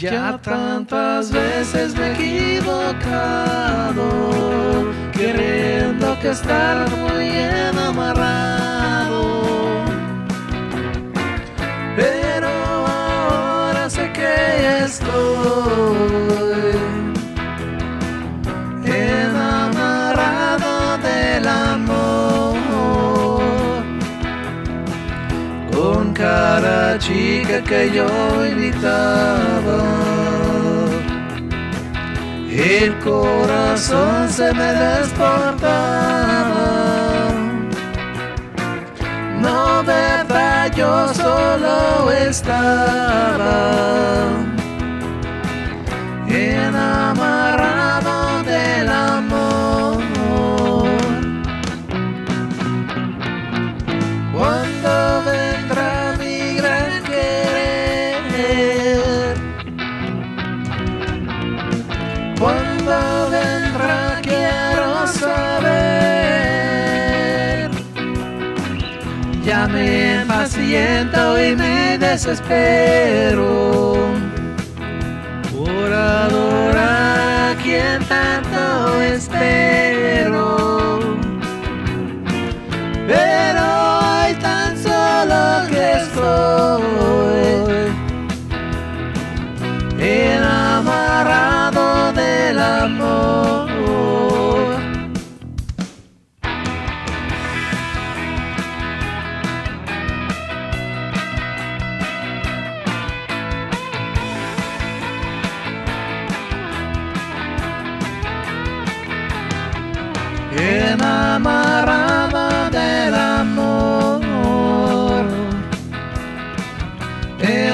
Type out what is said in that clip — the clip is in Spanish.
Ya tantas veces me he equivocado, queriendo que estar muy enamorado. Pero ahora sé que estoy enamorado del amor. Con cada chica que yo invitaba, el corazón se me despertaba. No, verdad, yo solo estaba ¿Cuándo vendrá? Quiero saber. Ya me impaciento y me desespero por adorar a quien tanto espero. Eh, pena amarrada del amor. El